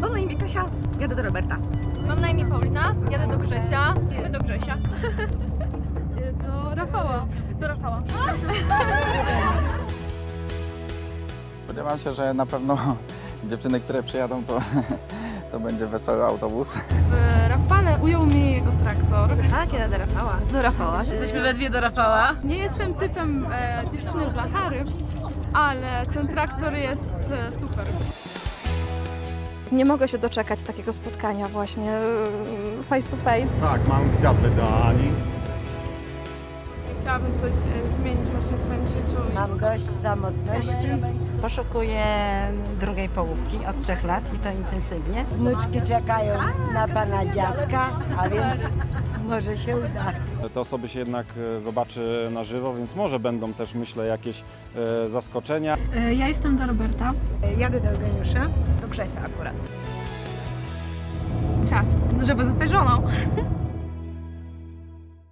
Mam na imię Kasia, jadę do Roberta. Mam na imię Paulina, jadę do Grzesia. Jadę do Grzesia. Do Rafała. Do Rafała. Spodziewam się, że na pewno dziewczyny, które przyjadą, to, to będzie wesoły autobus. W Rafale ujął mnie jego traktor. Tak, jadę do Rafała. Do Rafała. Jesteśmy we dwie do Rafała. Nie jestem typem e, dziewczyny blachary, ale ten traktor jest e, super. Nie mogę się doczekać takiego spotkania właśnie y, face to face. Tak, mam kwiaty do Ani. Chciałabym coś e, zmienić właśnie w swoim życiu. Mam gość samotności. Poszukuję drugiej połówki od trzech lat i to intensywnie. Wnuczki czekają na pana dziadka, a więc może się uda. Te osoby się jednak e, zobaczy na żywo, więc może będą też, myślę, jakieś e, zaskoczenia. Ja jestem do Roberta. Jadę do Eugeniusza. Do Grzesia akurat. Czas, żeby zostać żoną.